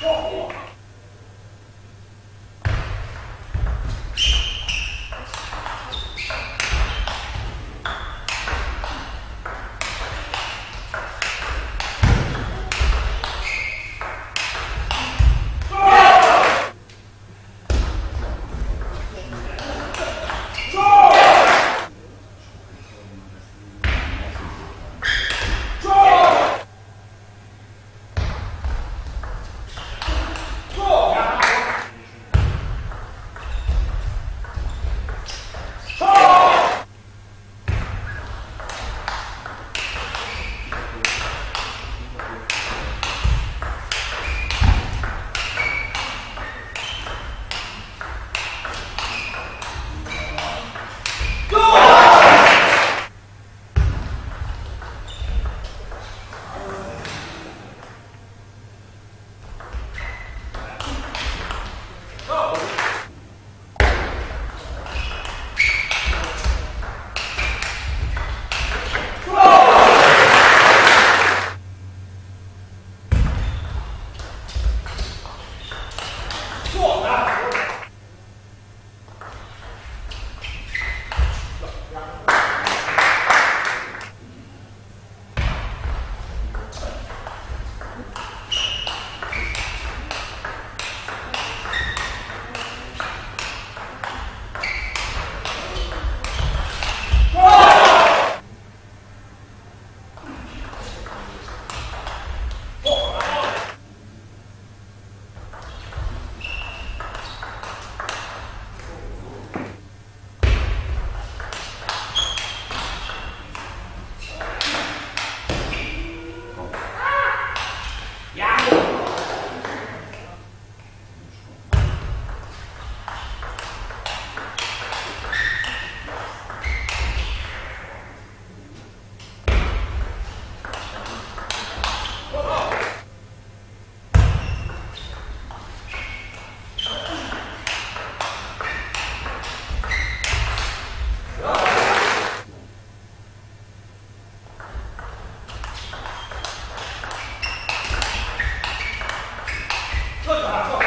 坐。Ah,